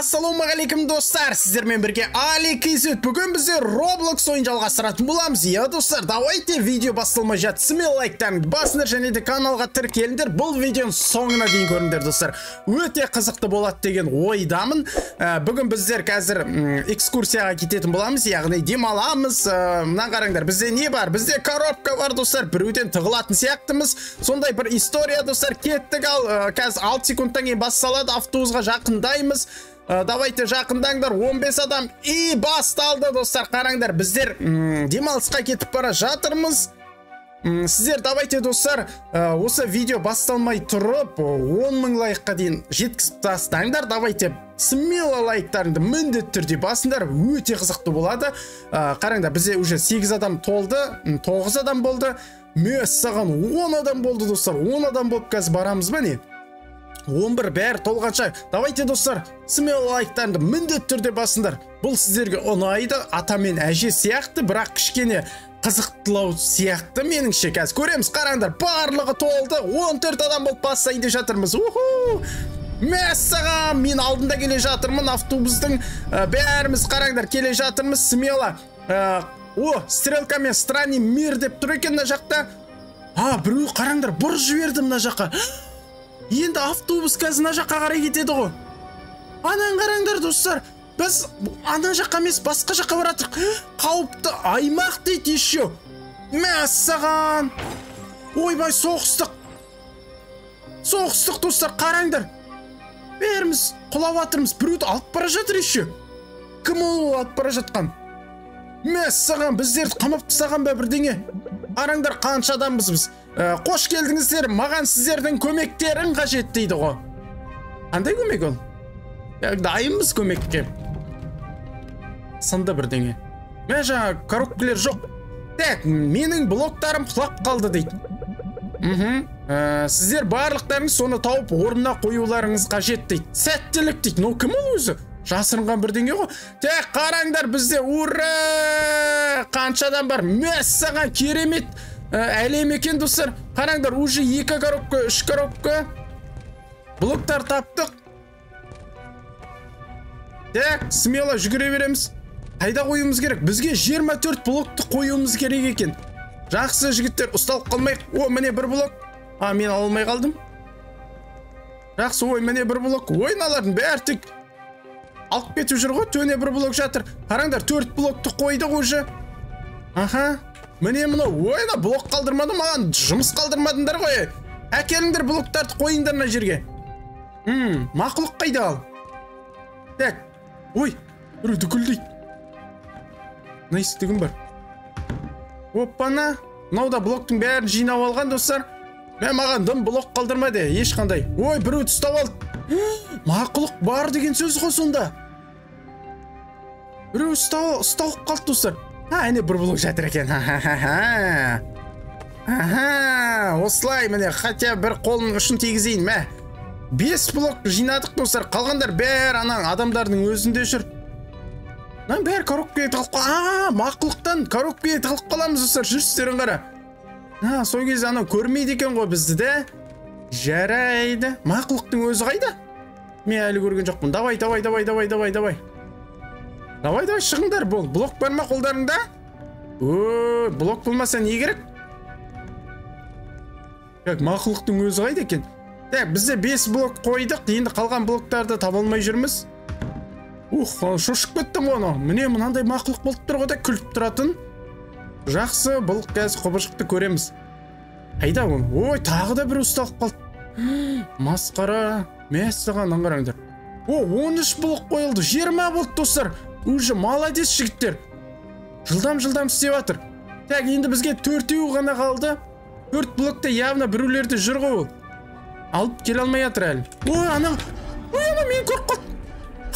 ассалаумағалейкум достар. Сіздермен бірге али кейзет бүгін бізде роблокс ойын жалғастыратын боламыз. Иә достар давайте видео басталмай жатысымен лайктарыңды басыңдар және де каналға тіркеліңдер. Бұл видеоның соңына дейін көріңдер достар. Өте қызықты болады деген ойдамын. Ә, бүгін біздер қазір экскурсияға кететін боламыз. Яғни демаламыз. Ә, мына қараңдар бізде не бар? Бізде коробка бар достар. Біреуден тығылатын сияқтымыз. Сондай бір история достар. Кеттік ал ә, қазір алты секундтан кейін басталады. Автобусқа жақындаймыз. Ә, давайте жақындаңдар. 15 адам и басталды достар. Қараңдар біздер демалысқа кетіп бара жатырмыз. Сіздер давайте достар ә, осы видео басталмай тұрып 10 мың лайкқа дейін жеткізіп тастаңдар. Давайте смело лайктарыңды міндетті түрде басыңдар. Өте қызықты болады. Ә, қараңдар бізде уже 8 адам толды м, 9 адам болды. Мәссаған 10 адам болды достар. 10 адам болып қазір барамыз ба не? 11 бәрі толғанша. Давайте достар смело лайктарыңды міндетті түрде басыңдар. Бұл сіздерге ұнайды ата мен әже сияқты бірақ кішкене қызықтылау сияқты меніңше. Қазір көреміз қараңдар барлығы толды 14 адам болып бассайын деп жатырмыз. Уху! Мәссаған мен алдында келе жатырмын автобустың ә, бәріміз қараңдар келе жатырмыз. Смело ә, о стрелкамен странный мир деп тұр екен мына жақта. А біреу қараңдар бұрып жіберді мына жаққа. Енді автобус қазір мына жаққа қарай кетеді ғой. Анан қараңдар достар. Біз ана жаққа емес басқа жаққа бара қауіпті аймақ дейді еще. Мәссаған ойбай соғыстық. Соғыстық достар қараңдар. Бәріміз құлап жатырмыз. Біреуді алып бара жатыр еще. Кім ол алып бара жатқан? Мәссаған біздерді қамап тастаған ба бірдеңе? Қараңдар қанша адамбыз біз. Ә, қош келдіңіздер маған сіздердің көмектерің қажет дейді ғой. Қандай көмек ол? Дайынбыз көмекке. Сынды бірдеңе. Мә жаңа коробкалер жоқ. Так менің блоктарым құлап қалды дейді. Мхм. Ә, сіздер барлықтарыңыз соны тауып орнына қоюларыңыз қажет дейді. Сәттілік дейді. Ну кім ол өзі? Жасырынған бірдеңе ғой. Так қараңдар бізде ура! Қанша адам бар мәссаған керемет әлем екен достар қараңдар уже екі коробка үш коробка блоктар таптық так смело жүгіре береміз қайда қоюымыз керек бізге 24 блокты қоюымыз керек екен жақсы жігіттер ұсталып қалмайық о міне бір блок а мен ала алмай қалдым жақсы ой міне бір блок ой мыналардың бәрі тек алып кетіп жүр ғой төне бір блок жатыр қараңдар төрт блокты қойдық уже аха міне мынау ой мына блок қалдырмады маған жұмыс қалдырмадыңдар ғой. Әкеліңдер блоктарды қойыңдар мына жерге. М мақұлық қайда ал? Так ой біреу дүкілдейді. Мына иісті кім бар. Оппана мынау да блоктың бәрін жинап алған достар. Мә маған дым блок қалдырмады ешқандай. Ой біреуді ұстап алды. Мақұлық бар деген сөз ғой сонда. Біреу ұсталып қалды достар. А әне бір блок жатыр екен аха осылай міне хотя бір қолының ұшын тигізейін мә. Бес блок жинадық достар қалғандар бәрі ана адамдардың өзінде жүр. Мына бәрі коробкаға тығылып а мақұлықтан коробкаға тығылып қаламыз достар жүрістерін қара а сол кезде анау көрмейді екен ғой бізді де. Жарайды. Мақұлықтың өзі қайда? Мен әлі көрген жоқпын. Давай давай давай давай давай давай. Давай давай шығыңдар бол блок бар ма қолдарыңда о блок болмаса не керек? Так мақұлықтың өзі қайда екен? Так бізде бес блок қойдық. Енді қалған блоктарды таба алмай жүрміз. Ух шошып кеттім ғой анау. Міне мынандай мақұлық болып тұр ғой да күліп тұратын. Жақсы бұл қазір құбыжықты көреміз. Қайда ол? Ой тағы да біреу ұсталып қалды. Масқара мәссаған қараңдар о 13 блок қойылды. 20 болды достар. Уже молодец жігіттер. Жылдам жылдам істеп жатыр. Так енді бізге төртеу ғана қалды. Төрт блокта явно біреулерде жүр ғой алып келе алмай жатыр әлі. Ой ана ой ана мені көріп қалды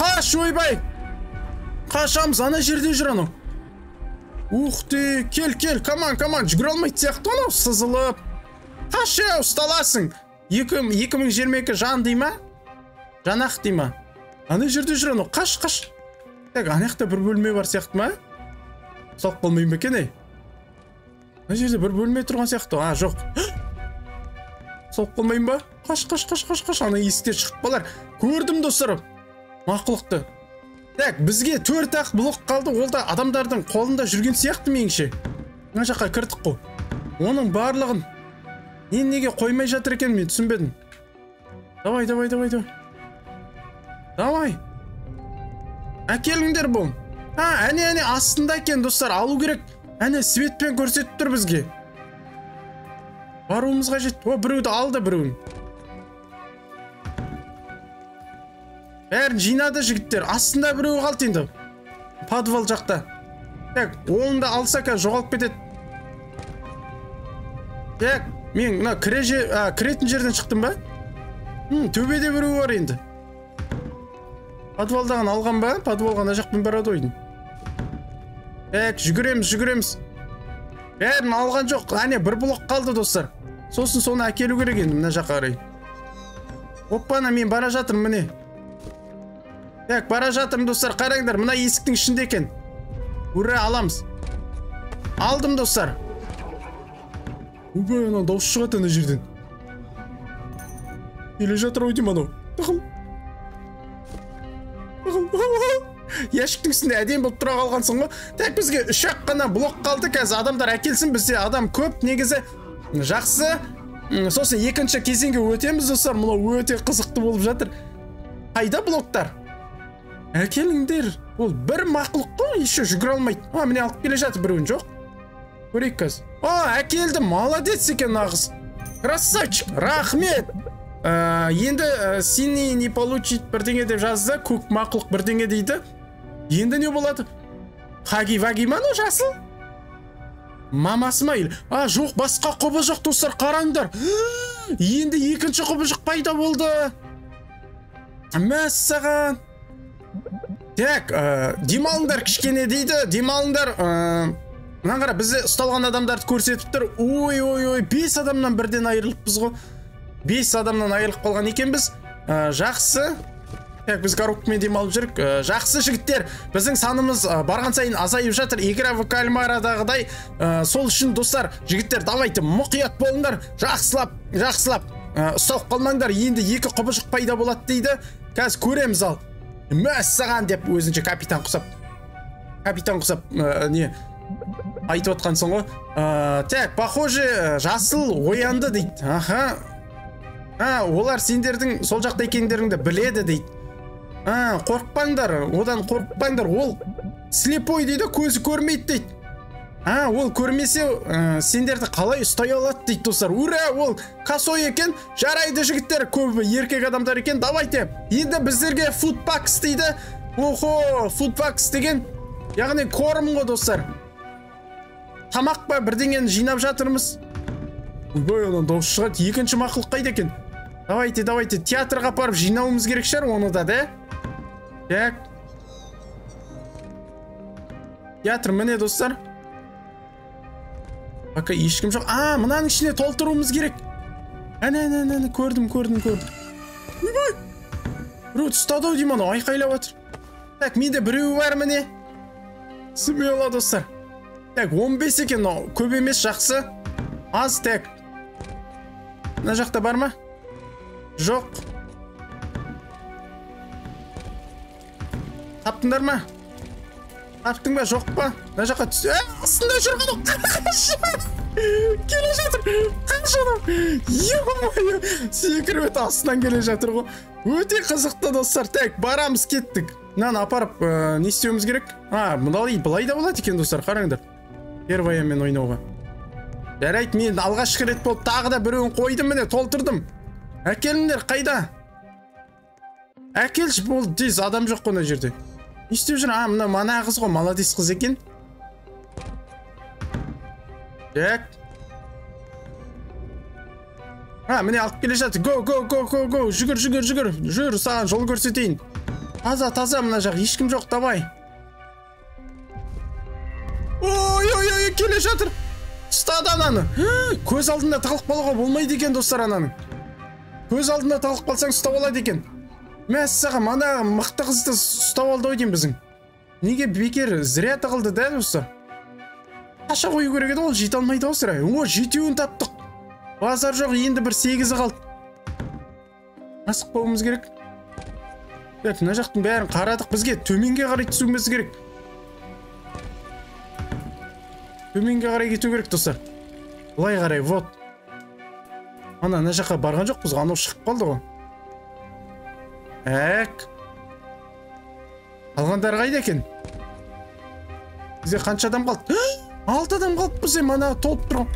қаш ойбай. Қашамыз ана жерде жүр анау. Ух ты кел кел каман каман жүгіре алмайтын сияқты анау сызылып. Қаш ұсталасың. Екі мың жиырма екі жан дей ма? Жанақ дей ма? Ана жерде жүр анау. Қаш қаш. Так ана жақта бір бөлме бар сияқты ма ұсталып қалмай ма екен ей мына жерде бір бөлме тұрған сияқты а жоқ. Ұсталып қалмайын ба? Қаш қаш қаш қаш қаш ана есіктен шығып қалар. Көрдім достар. Мақұлықты. Так бізге төрт ақ блок қалды. Ол да адамдардың қолында жүрген сияқты меніңше мына жаққа кірдік қой. Оның барлығын мен неге қоймай жатыр екен мен түсінбедім. Давай давай давай давай. Давай. Әкеліңдер бұл. А әне әне астында екен достар алу керек. Әне светпен көрсетіп тұр бізге. Баруымыз қажет о біреуді алды біреуін. Бәрін жинады жігіттер. Астында біреу қалды енді. Подвал жақта. Так оны да алса қазір жоғалып кетеді. Так мен мына кіре а, кіретін жерден шықтым ба? Хм, төбеде біреу бар енді. Подвалдағын алған ба? Подвалға ана жақпен барады ғой так жүгіреміз жүгіреміз. Бәрін алған жоқ. Әне бір блок қалды достар. Сосын соны әкелу керек енді мына жаққа қарай. Оппана мен бара жатырмын міне. Так бара жатырмын достар. Қараңдар мына есіктің ішінде екен. Ура аламыз. Алдым достар. Ойбай анау дауыс шығады ана жерден. Келе жатыр ау деймін анау. ящиктің үстінде әдемі болып тұра қалғансың ғой. Так бізге үш ақ қана блок қалды. Қазір адамдар әкелсін бізде. Адам көп негізі жақсы. Сосын екінші кезеңге өтеміз достар мынау өте қызықты болып жатыр. Қайда блоктар? Әкеліңдер. Ол бір мақұлық қой еще жүгіре алмайды. А міне алып келе жатыр біреуін жоқ. Көрейік қазір. А әкелді молодец екен нағыз. Красавчик рахмет. Ә, енді ә, синий не получить бірдеңе деп жазды көк мақұлық бірдеңе дейді. Енді не болады? Хаги ваги ма жасыл? Мамасы ма а жоқ басқа құбыжық достар қараңдар. Енді екінші құбыжық пайда болды. Мәссаған так ә, демалыңдар кішкене дейді. Демалыңдар ә, мына қара бізде ұсталған адамдарды көрсетіп тұр. Ой ой ой бес адамнан бірден айырылыппыз ғой. Бес адамнан айырылып қалған екенбіз. Ә, жақсы. Так біз коробкамен демалып жүрік. Ә, жақсы жігіттер. Біздің санымыз ә, барған сайын азайып жатыр. Игра в кальмарадағыдай. Ә, сол үшін достар жігіттер давайте мұқият болыңдар. Жақсылап жақсылап. Ә, ұсталып қалмаңдар. Енді екі құбыжық пайда болады дейді. Қазір көреміз ал. Мәссаған деп өзінше капитан құсап. Капитан құсап ә, не? Айтып отқансың ғой. Ә, так похоже жасыл оянды дейді. Аха. А олар сендердің сол жақта екендеріңді біледі дейді. А қорықпаңдар одан қорықпаңдар. Ол слепой дейді көзі көрмейді дейді. А ол көрмесе ә, сендерді қалай ұстай алады дейді достар. Ура ол косой екен жарайды жігіттер. Көбі еркек адамдар екен. Давайте енді біздерге фудпакс дейді. Охо фудпакс деген яғни корм ғой достар. Тамақ па бірдеңені жинап жатырмыз? Ойбай анау дауыс шығады. Екінші мақұлық қайда екен? Давайте давайте театрға апарып жинауымыз керек шығар оны да да? Так. Театр міне достар. Пока ешкім жоқ. А мынаның ішіне толтыруымыз керек. Әне әне әне көрдім көрдім көрдім. Ойбай біреу ұстады ау деймін анау айқайлап жатыр так менде біреу бар міне. Смело достар. Так 15 екен мынау көп емес жақсы. Аз так. Мына жақта бар ма? Жоқ. Таптыңдар ма? Таптың ба жоқ па? Мына жаққа түс астында жүр анау келе жатыр қаш анау секіріп өтіп астынан келе жатыр ғой. Өте қызықты достар. Так барамыз кеттік. Мынаны апарып ә, не істеуіміз керек? А былай былай да болады екен достар қараңдар. Перваямен ойнауға. Жарайды мен алғашқы рет болып тағы да біреуін қойдым міне толтырдым. Әкеліңдер қайда? Әкелші болды тез адам жоқ қой мына жерде. Не істеп жүр? А мына мана қыз ғой молодец қыз екен. Так а міне алып келе жатыр. Го го го го го жүгір жүгір жүгір. Жүр саған жол көрсетейін. Таза таза мына жақ ешкім жоқ давай. Ой ой ой келе жатыр. Ұстады ананы көз алдында тығылып қалуға болмайды екен достар ананың. Көз алдында тығылып қалсаң ұстап алады екен. Мәссаған мана мықты қызды ұстап алды ау деймін біздің. Неге бекер зря тығылды да достар қаша қою керек еді ол? Жете алмайды ау сірә. О жетеуін таптық. Базар жоқ енді бір сегізі қалды. Асықпауымыз керек. Так мына жақтың бәрін қарадық бізге. Төменге қарай түсуіміз керек. Төменге қарай кету керек достар. Былай қарай вот. Ана мына жаққа барған жоқпыз анау шығып қалды ғой әк қалғандары қайда екен бізде қанша адам қалды алты адам қалыппыз ей мана толып тұрған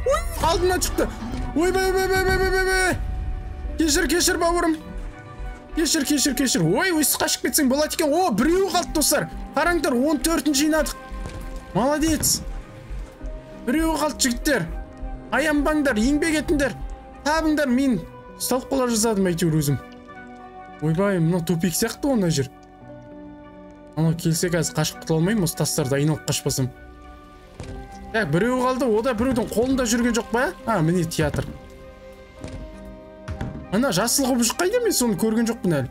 алдымнан шықты ойбай ойбай кешір кешір бауырым кешір кешір кешір ой өйстіп қашып кетсең болады екен о біреуі қалды достар қараңдар он төртін жинадық молодец біреуі қалды жігіттер аянбаңдар еңбек етіңдер табыңдар мен ұсталып қала жаздадым әйтеуір өзім. Ойбай мынау тупик сияқты ғой мына жер. Анау келсе қазір қашып құтыла алмаймын осы тастарды айналып қашпасам. Так біреуі қалды о да біреудің қолында жүрген жоқ па а міне театр. Ана жасыл құбыжық қайда мен соны көрген жоқпын әлі?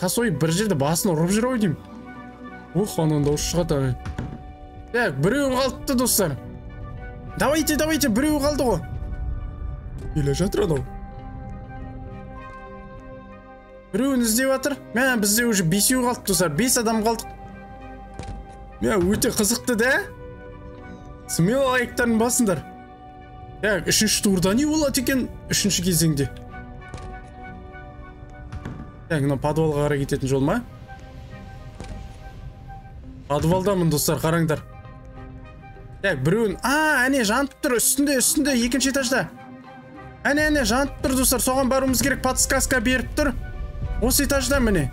Косой бір жерде басын ұрып жүр ау деймін. Ух анауың дауыс шығады так біреуі қалыпты достар. Давайте давайте біреуі қалды ғой. Келе жатыр анау біреуін іздеп жатыр. Мә бізде уже бесеу қалды достар. Бес адам қалдық мә өте қызықты да. Смело лайктарын басыңдар. Так үшінші турда не болады екен үшінші кезеңде? Так мына подвалға қарай кететін жол ма? Подвалдамын достар қараңдар. Так біреуін а әне жанып тұр. Үстінде үстінде екінші этажда. Әне әне жанып тұр достар соған баруымыз керек подсказка беріп тұр. Осы этажда міне.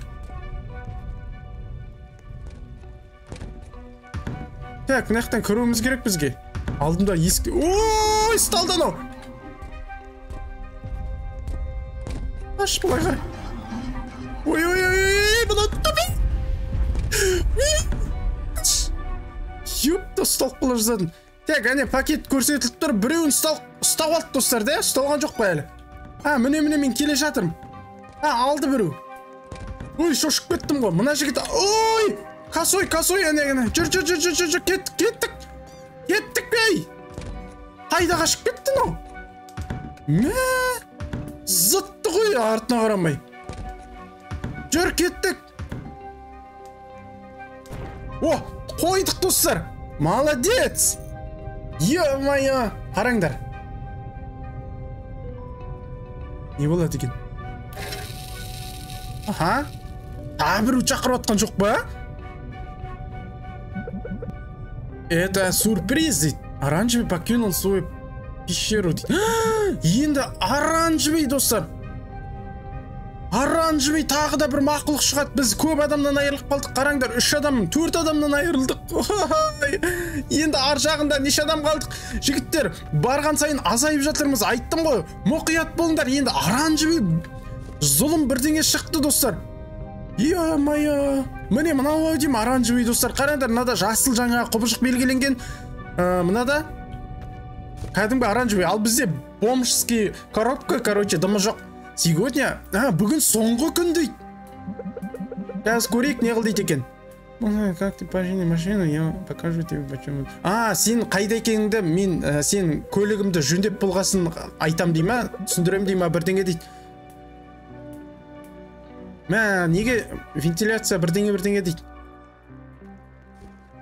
Так мына жақтан кіруіміз керек бізге. Алдымда ескі ой ұсталды анау! Аш былай қарай. Ой ой ой ой мынау ұсталып қала жаздадым так әне пакет көрсетіліп тұр. Біреуін ұстап алды достар да? Ұсталған жоқ па әлі. А міне міне мен келе жатырмын. А алды біреу. Ой шошып кеттім ғой. Мына жігіт ой! Косой косой әне жүр жүр жүр жүр жүр кеттік кеттік. Кеттік ей қайда қашып кетті мынау мә! Зытты ғой артына қарамай. Жүр кеттік. О қойдық достар. Молодец! Е мое қараңдар. Не болады екен. Аха? Тағы біреу шақырып жатқан жоқ па? Это сюрприз дейді оранжевый покинул свою пещеру. Дейді енді оранжевый достар. Оранжевый тағы да бір мақұлық шығады. Біз көп адамнан айырылып қалдық. Қараңдар үш адам төрт адамнан айырылдық. Енді ар жағында неше адам қалдық? Жігіттер барған сайын азайып жатырмыз. Айттым ғой мұқият болыңдар. Енді оранжевый зұлым бірдеңе шықты достар. Е мое міне мынау деймін оранжевый достар. Қараңдар мынада жасыл жаңағы құбыжық белгіленген. Ә, мынада кәдімгі оранжевый ал бізде бомжский коробка короче дымы жоқ. Сегодня а бүгін соңғы күн дейді қазір көрейік не қыл дейді екен как ты почини машину я покажу тебе почему. А сен қайда екеніңді мен ә, сен көлігімді жөндеп болғасын айтам дей ма түсіндірем дей ма бірдеңе дейді. Мә неге вентиляция бірдеңе бірдеңе дейді?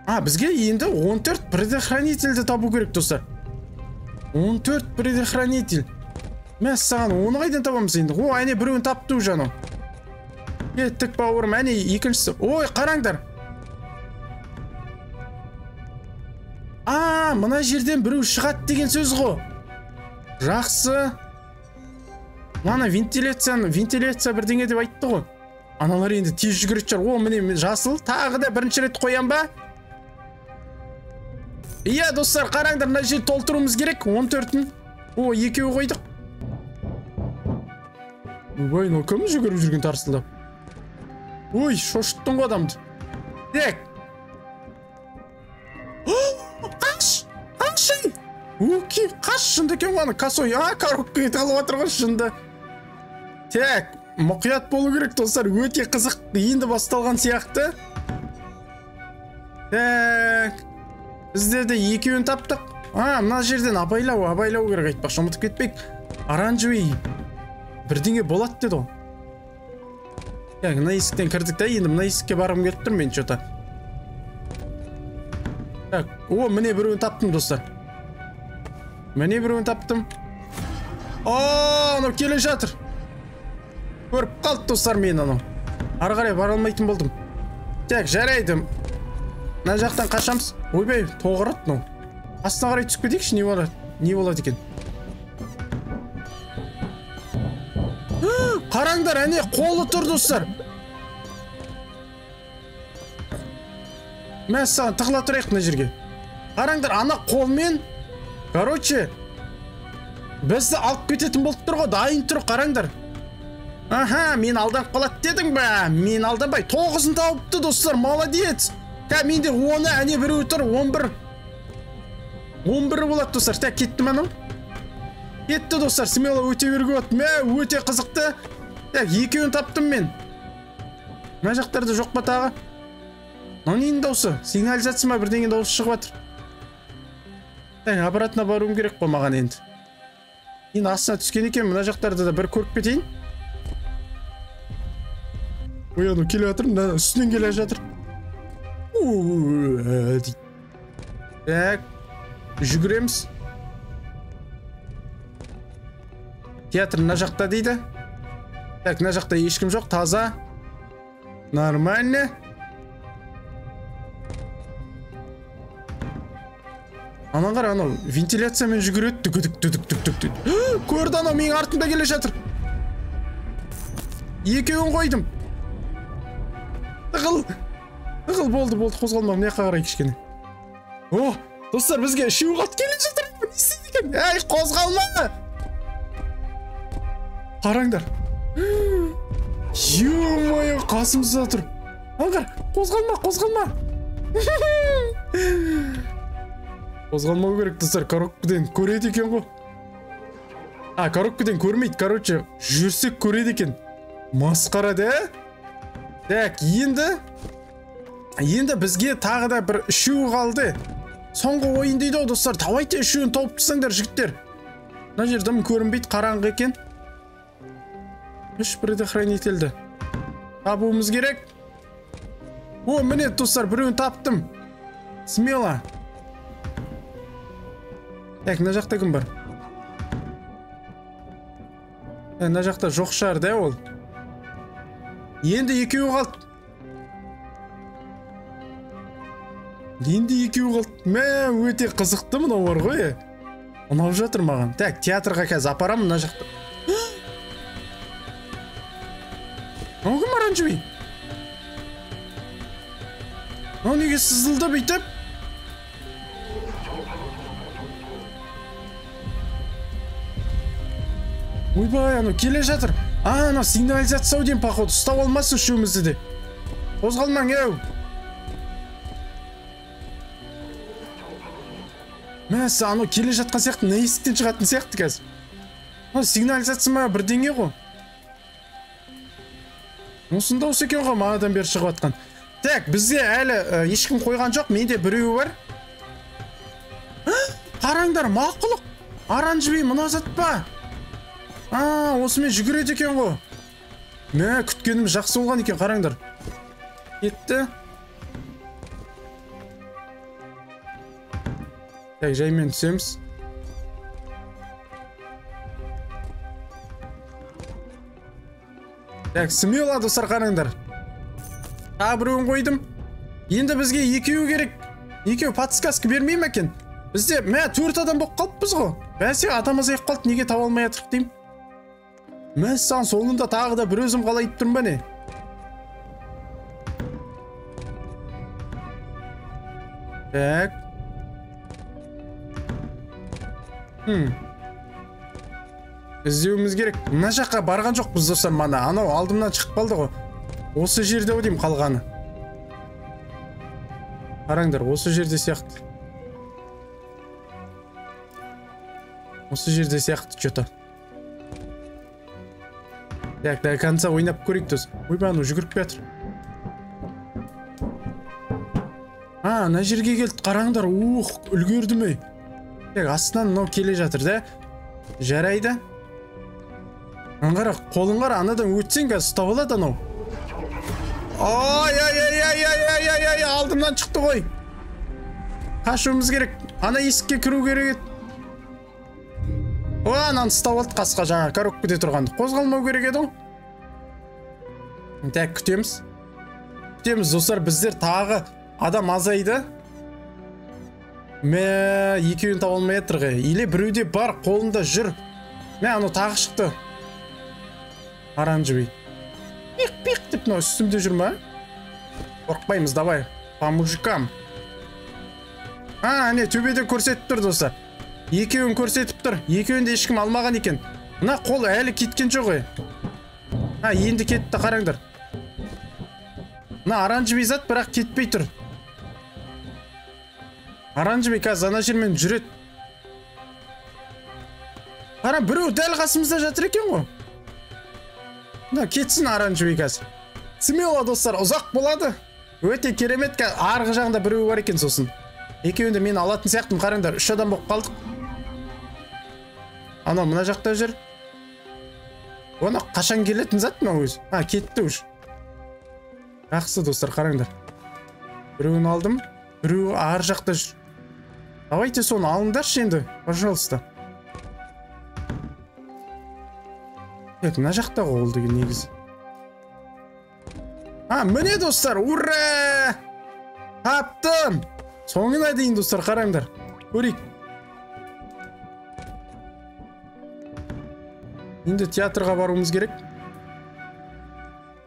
А бізге енді 14 предохранительді табу керек достар. 14 предохранитель. Мәссаған оны қайдан табамыз енді о әне біреуін тапты уже анау кеттік бауырым әне екіншісі ой қараңдар а мына жерден біреу шығады деген сөз ғой жақсы. Мына вентиляцияны вентиляция бірдеңе деп айтты ғой аналар енді тез жүгіретін шығар. О міне жасыл. Тағы да бірінші рет қоям ба? Иә достар қараңдар мына жерді толтыруымыз керек. Он төртін. О екеуі қойдық. Ойбай мынау кім жүгіріп жүрген тарсылдап? Ой шошыттың ғой адамды. Так қаш қаш ей өке қаш шынды екен ғой ана косой. А коробкаға талып жатыр ғой шынында так мұқият болу керек достар. Өте қызық. Енді басталған сияқты. Так біздер де екеуін таптық. А мына жерден абайлау абайлау керек айтпақшы. ұмытып кетпейік. Оранжевый бірдеңе болады деді ғой так мына есіктен кірдік та енді мына есікке барғым келіп тұр мен че то так о міне біреуін таптым достар. Міне біреуін таптым. О анау келе жатыр. Көріп қалды достар мені анау. Ары қарай бара алмайтын болдым. Так жарайды. Мына жақтан қашамыз. Ойбай тоғырады мынау. Астына қарай түсіп кетейікші не болады не болады екен? Қараңдар әне қолы тұр достар. Мәссаған тығыла тұрайық мына жерге. Қараңдар ана қолмен короче бізді алып кететін болып тұр ғой дайын тұр қараңдар. Аха мен алданып қалады дедің ба мен алданбай тоғызын тауыпты достар молодец. Так менде оны әне біреуі тұр он бір. Он бірі болады достар. Так кетті ма анау. Кетті достар смело өте беруге болады мә өте қызықты. Так екеуін таптым мен. Мына жақтарда жоқ па тағы мынау ненің дауысы сигнализация ма? Бірдеңе дауысы шығып жатыр. Так обратно баруым керек қой маған енді. Енді астына түскен екен мына жақтарды да бір көріп кетейін. Ой келе жатыр мына үстінен келе жатыр. Так жүгіреміз. Театр мына жақта дейді. Так мына жақта ешкім жоқ таза. Нормально. Анан қара анау вентиляциямен жүгіреді. Дүкідік дүдік дүк дүк дүк көрді анау менің артымда келе жатыр. Екеуін қойдым. Тығыл тығыл болды болды қозғалма мына жаққа қарай кішкене. О достар бізге үшеу ат келе жатыр. Не екен әй қозғалма. Қараңдар. Е мое қасымызда тұр. Аңғар қозғалма қозғалма. Қозғалмау керек достар. Коробкадан көреді екен ғой. А коробкадан көрмейді короче. Жүрсек көреді екен. Масқара да так енді енді бізге тағы да бір үшеу қалды. Соңғы ойын дейді ғой достар. Давайте үшеуін тауып тастаңдар жігіттер. Мына жер дым көрінбейді қараңғы екен. Үш предохранительді. Табуымыз керек. О міне достар біреуін таптым. Смело. Так мына жақта кім бар? Мына жақта жоқ шығар да ол. Енді екеуі қалды. Енді екеуі қалды. Мә өте қызықты мынау бар ғой ұнап жатыр маған. Так театрға қазір апарамын мына жақта. Кім оранжевый мынау неге сызылды бүйтіп ойбай анау келе жатыр а анау сигнализация ау деймін походу ұстап алмасын үшеумізді де қозғалмаң еу мәссі анау келе жатқан сияқты есіктен шығатын сияқты қазір мынау сигнализация ма бірдеңе ғой осының дауысы екен ғой манадан бері шығып жатқан так бізде әлі ә, ешкім қойған жоқ менде біреуі бар. Қараңдар мақұлық! Оранжевый мына зат па? А осымен жүгіреді екен ғой. Мә күткеніміз жақсы болған екен қараңдар. Кетті. Так жаймен түсеміз. Смело достар қараңдар тағы біреуін қойдым. Енді бізге екеуі керек. Екеуі подсказка бермей ме екен? Бізде мә төрт адам болып қалыппыз ғой. Бәсе адам азайып қалды неге таба алмай жатырық деймін мәссаған соңында тағы да бір өзім қалайып тұрмын ба не? Так. Хм. Іздеуіміз керек. Мына жаққа барған жоқпыз достар мана. Анау алдымнан шығып қалды ғой. Осы жерде ғой деймін қалғаны. Қараңдар осы жерде сияқты. Осы жерде сияқты че то так до конца ойнап көрейік дос. Ойбай анау жүгіріп келе жатыр. А мына жерге келді. Қараңдар ух үлгерді ме так астынан мынау келе жатыр да. Жарайды. Қара қолын қара анадан өтсең қазір ұстап алады анау. Ай ай ай ай ай ай ай ай алдымнан шықты ғой. Қашуымыз керек. Ана есікке кіру керек еді. О ананы ұстап алды қасқа жаңа коробкада тұрғанды қозғалмау керек еді ғой. Так күтеміз. Күтеміз достар біздер тағы адам азайды. Мә екеуін таба алмай жатыр ғой. Или біреуде бар қолында жүр. Мә анау тағы шықты. Оранжевый пиқ пиқ деп мынау үстімде жүр ма қорықпаймыз давай по мужикам а әне төбеде көрсетіп тұр достар екеуін көрсетіп тұр екеуін де ешкім алмаған екен мына қол әлі кеткен жоқ ғой а енді кетті қараңдар мына оранжевый зат бірақ кетпей тұр оранжевый қазір ана жермен жүреді қара біреу дәл қасымызда жатыр екен ғой мына кетсін оранжевый қазір. Смело достар ұзақ болады. Өте керемет арғы жағында біреу бар екен сосын. Екеуін де мен алатын сияқтымын қараңдар. Үш адам болып қалдық. Анау мына жақта жүр. Оны қашан келетін зат мынау өзі? А кетті уже. Жақсы достар қараңдар. Біреуін алдым. Біреуі ар жақта жүр. Давайте соны алыңдаршы енді пожалуйста. Так мына жақта ғой ол деген негізі а міне достар ура таптым соңына дейін достар қараңдар көрейік енді театрға баруымыз керек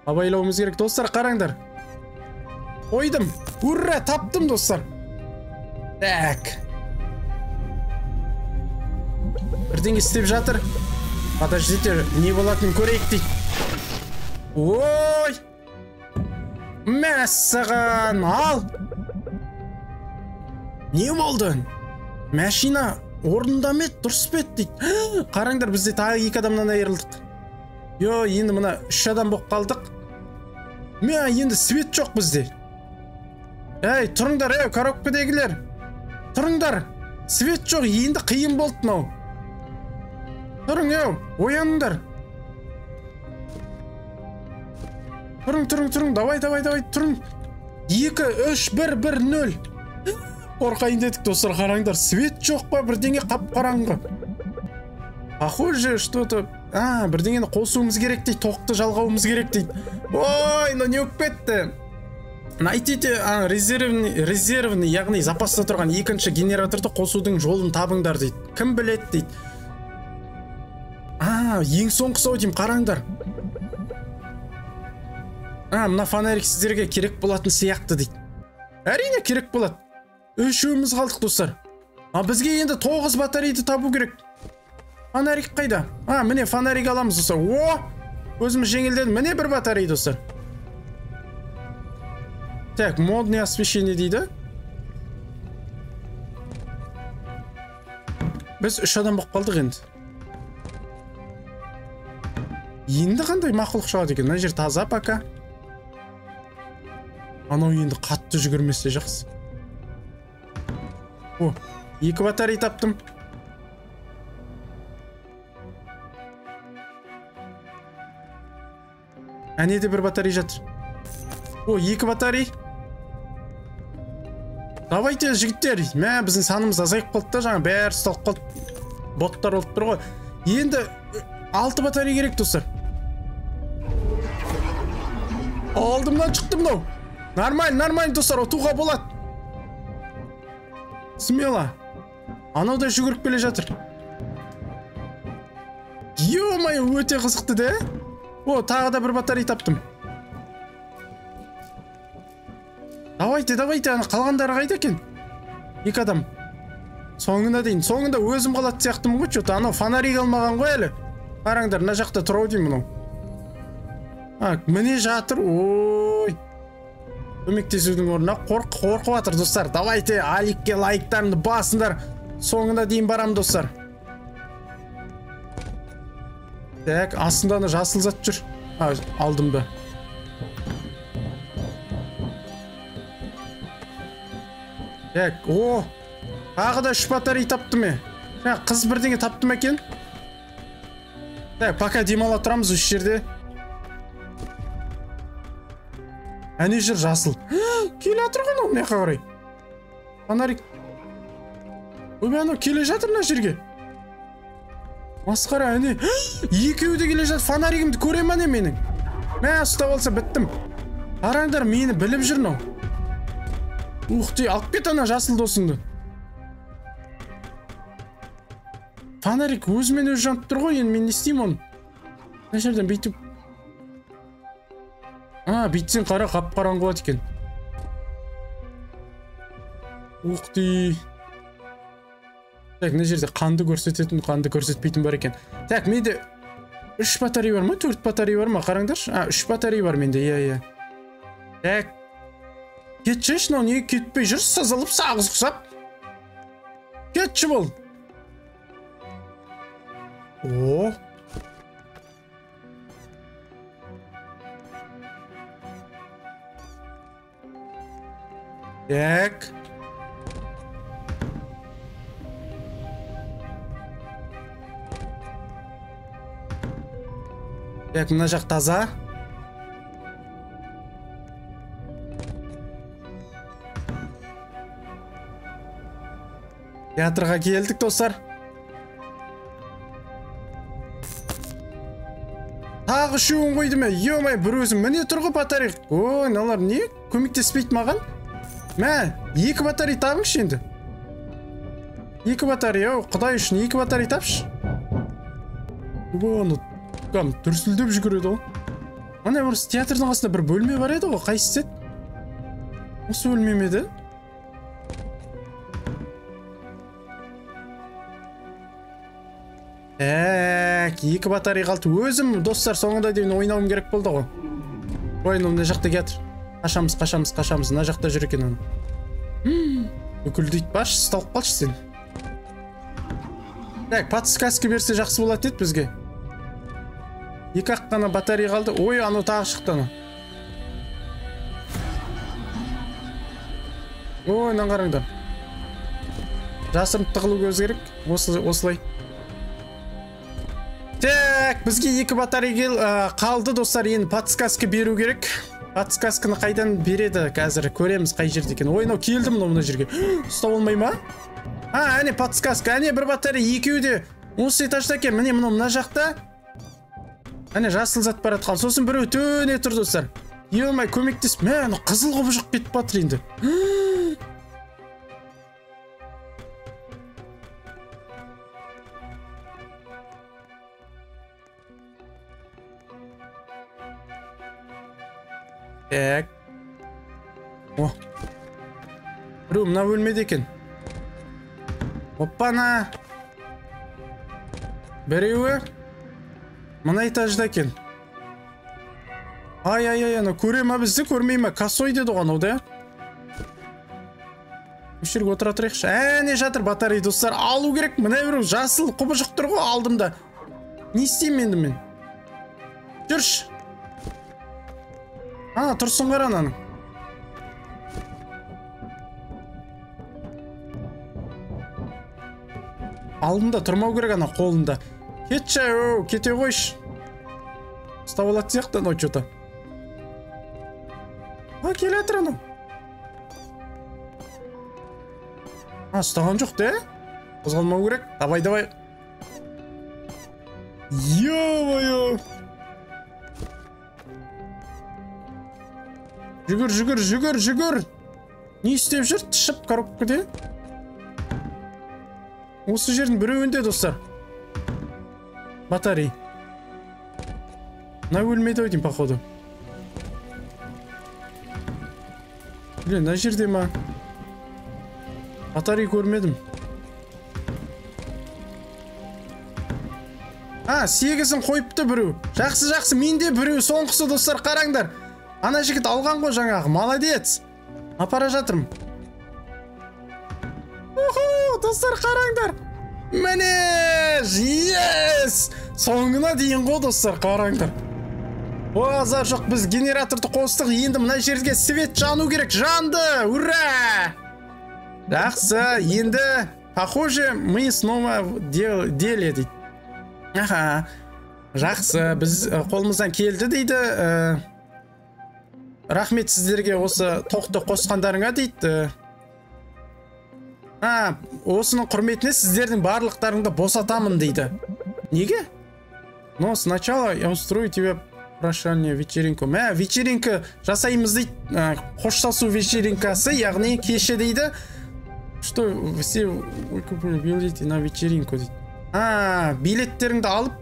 абайлауымыз керек достар қараңдар қойдым ура таптым достар так бірдеңе істеп жатыр подождите не болатынын көрейік дейді ой! Мәссаған ал не болды. Машина орнында ма еді? Дұрыс па еді дейді? Қараңдар бізде тағы екі адамнан айырылдық. Йо енді мына үш адам болып қалдық. Мә енді свет жоқ бізде. Әй тұрыңдар ей коробкадегілер тұрыңдар свет жоқ енді қиын болды мынау. Тұрың еу ояныңдар. Тұрың тұрың тұрың давай давай давай тұрың. Екі үш бір бір нөл. Қорқайын дедік достар қараңдар. Свет жоқ па? Бірдеңе қап қараңғы. Похоже что то? А бірдеңені қосуымыз керек дейді тоқты жалғауымыз керек дейді. Ой мынау не болып кетті найтите резервный резервный яғни запаста тұрған екінші генераторды қосудың жолын табыңдар дейді. Кім білет дейді? Ең соңғысы ау деймін қараңдар. А мына фонарик сіздерге керек болатын сияқты дейді. Әрине керек болады. Үшеуміз қалдық достар. А бізге енді тоғыз батарейді табу керек. Фонарик қайда? А міне фонарик аламыз достар. О өзіміз жеңілдедік. Міне бір батарей достар. Так модный освещение дейді. Біз үш адам болып қалдық енді. Енді қандай мақұлық шығады екен? Мына жер таза пока. Анау енді қатты жүгірмесе жақсы. О екі батарей таптым. Әне де бір батарей жатыр. О екі батарей давайте жігіттер мә біздің санымыз азайып қалды да жаңа бәрі ұсталып қалды. Боттар болып тұр ғой. Енді алты батарей керек достар алдымнан шықты мынау нормально нормально достар ұтуға болады смело анау да жүгіріп келе жатыр е өте қызықты да о тағы да бір батарей таптым давайте давайте ана қалғандары қайда екен екі адам соңына дейін соңында өзім қалатын сияқтымын ғой че то анау фонарик алмаған ғой әлі қараңдар мына жақта тұр ау деймін мынау. А міне жатыр ой. Көмектесудің орнына қорқ қорқып жатыр достар. Давайте аликке лайктарыңды басыңдар. Соңына дейін барам достар. Так астында ана жасыл зат жүр. А алдымда так о тағы да үш батарей тапты ме? Қыз бірдеңе тапты ма екен? Так пока демала тұрамыз осы жерде. Әне жүр жасыл. Келе жатыр ғой мына жаққа қарай фонарик. Ойбай анау келе жатыр мына жерге. Масқара әне. Екеуі де келе жатыр фонаригімді көре ма не менің? Мә ұстап алса біттім. Қараңдар мені біліп жүр мынау. Ух алып кет ана жасыл досыңды. Фонарик өзімен өзі жанып тұр ғой енді мен не істеймін оны? Мына жерден бүйтіп. А бүйтсең қара қап қараңғы болады екен. Ух ты так мына жерде қанды көрсететін қанды көрсетпейтін бар екен. Так менде үш батарея бар ма төрт батарея бар ма? Қараңдаршы. А үш батарея бар менде иә иә. Так. Кетші мынау неге кетпей жүр? Сызылып сағыз ұқсап кетші бол. О. Так. Так мына жақ таза. Театрға келдік достар. Тағы үшеуін қойды ма? Е бір өзім міне тұр ғой батарея. Ой мыналар не? Көмектеспейді маған? Мә екі батарея табыңызшы енді. Екі батарея ау құдай үшін екі батарея тапшы. Оны кәдімгі дүрсілдеп жүгіреді ғой. Ана бір театрдың қасында бір бөлме бар еді ғой қайсысы еді осы бөлме ме еді? Так екі батарея қалды. Өзім достар соңында дейін ойнауым керек болды ғой. Ой мына жақта келатыр қашамыз қашамыз қашамыз. Мына жақта жүр екен ана бүкілдейді баршы ұсталып қалшы сен. Так подсказка берсе жақсы болатын еді бізге. Екі ақ қана батарея қалды. Ой анау тағы шықты анау. Ой мынаны қараңдар жасырынып тығылу көз керек. Осылай. Так бізге екі батарея қалды достар. Енді подсказка беру керек. Подсказканы қайдан береді қазір? Көреміз қай жерде екен. Ой мынау келді мынау мына жерге. Ұстап алмай ма? А әне подсказка әне бір батарея екеуі де осы этажда екен. Міне мынау мына жақта. Әне жасыл зат бара жатқан. Сосын біреу төне тұр достар. Е көмектесіп мә қызыл құбыжық кетіп жатыр енді. мына бөлмеде екен оппана біреуі мына этажда екен ай ай ай анау көре ма бізді көрмей ма косой деді ғой анау да осы жерге отыра тұрайықшы әне жатыр батарея достар алу керек мына біреу жасыл құбыжық тұр ғой алдымда. Не істеймін енді мен? Жүрші ана тұрсын қара ананың. Алдында тұрмау керек ана қолында. Кетші оу кете қойшы. Ұстап алатын сияқты анау че то а келе жатыр анау. А ұстаған жоқ та қозғалмау керек. Давай давай. Е мое жүгір жүгір жүгір жүгір. Не істеп жүр? Тышып коробкада осы жердің біреуінде достар. Батарей мына бөлмеде ау деймін походу. Блин мына жерде ма? Батарей көрмедім. А сегізін қойыпты біреу. Жақсы жақсы менде біреу соңғысы достар қараңдар. Ана жігіт алған ғой жаңағы молодец. Апара жатырмын. Қараңдар. Міне ес. Соңына дейін ғой достар қараңдар азар жоқ біз генераторды қостық енді мына жерге свет жану керек. Жанды ура! Жақсы енді похоже мы снова дели дейді. Аха жақсы біз қолымыздан келді дейді. Рахмет сіздерге осы тоқты қосқандарыңа дейді. А осының құрметіне сіздердің барлықтарыңды босатамын дейді. Неге? Но сначала я устрою тебе прощание вечеринку. Мә вечеринка жасаймыз дейді. Қоштасу вечеринкасы яғни кеше дейді. Что все билеты на вечеринку дейді. А билеттеріңді алып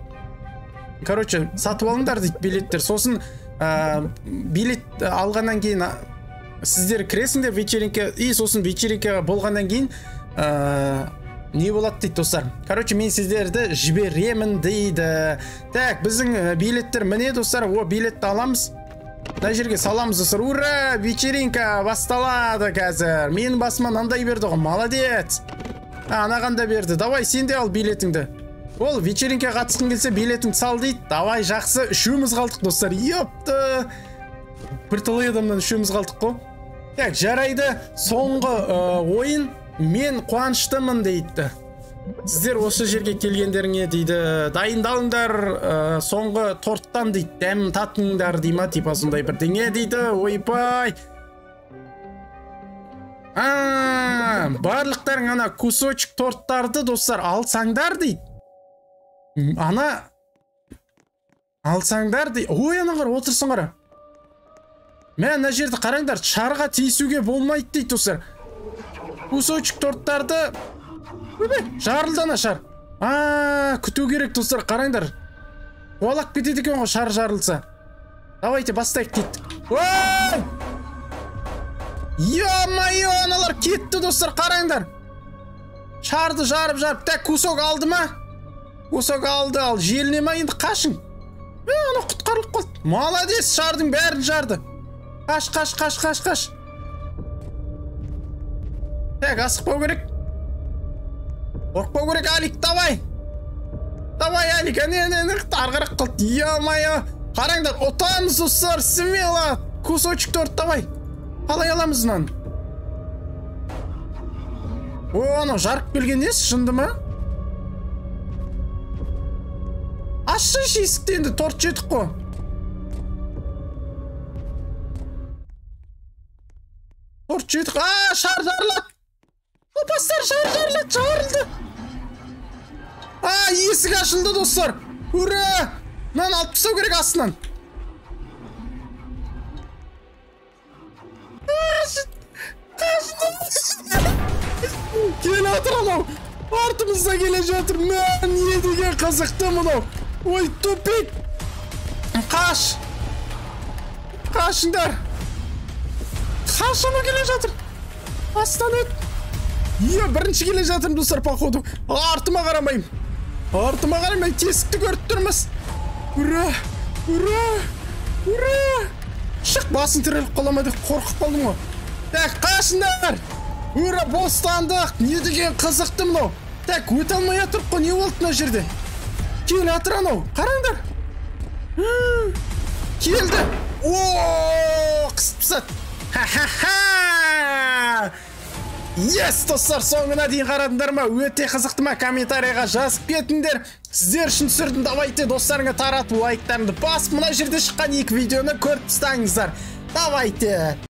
короче сатып алыңдар дейді билеттер. Сосын ә, билет алғаннан кейін сіздер кіресіңдер вечеринка и сосын вечеринка болғаннан кейін ә, не болады дейді достар? Короче мен сіздерді жіберемін дейді. Так біздің билеттер міне достар о билетті аламыз. Мына жерге саламыз достар. Ура вечеринка басталады қазір. Менің басыма мынандай берді ғой молодец. Анаған да берді. Давай сен де ал билетіңді. Ол вечеринкаға қатысқың келсе билетіңді сал дейді. Давай жақсы үшеуміз қалдық достар. Епті бірталай адамнан үшеуміз қалдық қой. Так жарайды. Соңғы ойын мен қуаныштымын дейді. Сіздер осы жерге келгендеріңе дейді дайындалыңдар ә, соңғы торттан дейді дәм татыңдар дей ма типа сондай бірдеңе дейді. Ойбай. А барлықтарың ана кусочек торттарды достар алсаңдар дейді. Ана алсаңдар дейді. Ой ана қара отырсың қара мә мына жерді қараңдар шарға тиісуге болмайды дейді достар кусочек торттарды жарылды ана шар. А күту керек достар қараңдар. Қуалап кетеді екен ғой шар жарылса. Давайте бастайық ой е мое аналар кетті достар қараңдар. Шарды жарып жарып так кусок алды ма? Кусок алды ал желіне ма енді қашың? Е ана құтқарылып қалды. Молодец шардың бәрін жарды. Қаш қаш қаш қаш қаш. Так асықпау керек. Қорықпау керек алик давай. Давай алик әне әне ары қарақ қалды е мое қараңдар ұтамыз достар смело. Кусочек торт давай. Қалай аламыз мынаны о анау жарып келген несі шынды ма? Ашшы есікті енді торт жедік қой. Торт жедік а шар жарылады опастар шар жарылады жарылды а есік ашылды достар ура мынаны алып тастау керек астынан келе жатыр анау артымызда келе жатыр мә не деген қызықты мынау ой тупик қаш қашыңдар қаш анау келе жатыр. Астан өт. Иә бірінші келе жатырмын достар походу артыма қарамаймын. Артыма қарамай тесікті көріп тұрмыз. Ура! Ура! Ура! Шық басың тіреліп қала ма деп қорқып қалдым ғой. Так қашыңдар? Ура бостандық! Не деген қызықты мынау? Так өте алмай жатырмық қой не болды мына жерде? Келе жатыр анау қараңдар. Келді. О қысып пысады ха ха ха ес достар соңына дейін қарадыңдар ма? Өте қызықты ма? Комментарийға жазып кетіңдер. Сіздер үшін түсірдім. Давайте достарыңа таратып лайктарыңды басып мына жерде шыққан екі видеоны көріп тастаңыздар. Давайте.